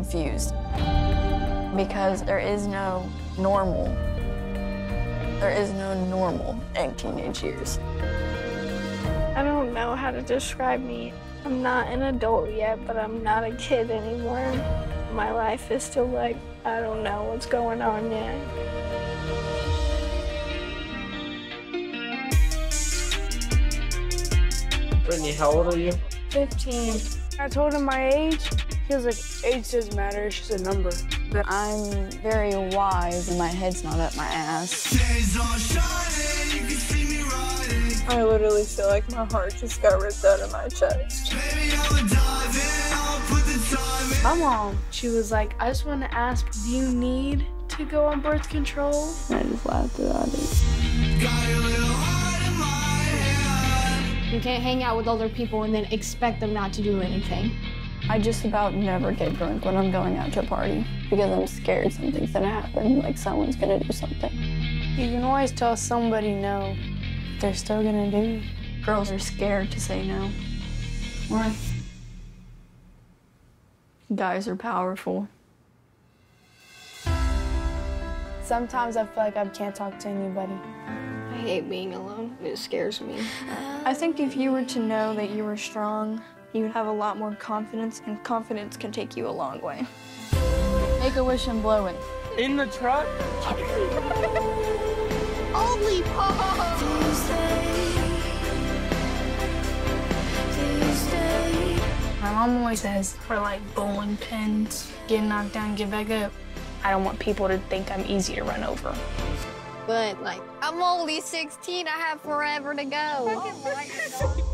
confused because there is no normal. There is no normal in teenage years. I don't know how to describe me. I'm not an adult yet, but I'm not a kid anymore. My life is still like, I don't know what's going on yet. Brittney, how old are you? 15. I told him my age. He was like, age doesn't matter, it's just a number. But I'm very wise and my head's not up my ass. I literally feel like my heart just got ripped out of my chest. My mom, she was like, I just want to ask, do you need to go on birth control? And I just laughed about it. You can't hang out with other people and then expect them not to do anything. I just about never get drunk when I'm going out to a party because I'm scared something's gonna happen, like someone's gonna do something. You can always tell somebody no. They're still gonna do it. Girls are scared to say no. Why? Guys are powerful. Sometimes I feel like I can't talk to anybody. I hate being alone. It scares me. I think if you were to know that you were strong, you would have a lot more confidence, and confidence can take you a long way. Make a wish and blow it. In the truck? Holy pop! My mom always says we're like bowling pins. Get knocked down, get back up. I don't want people to think I'm easy to run over. But, like, I'm only 16. I have forever to go.